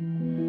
Mm-hmm.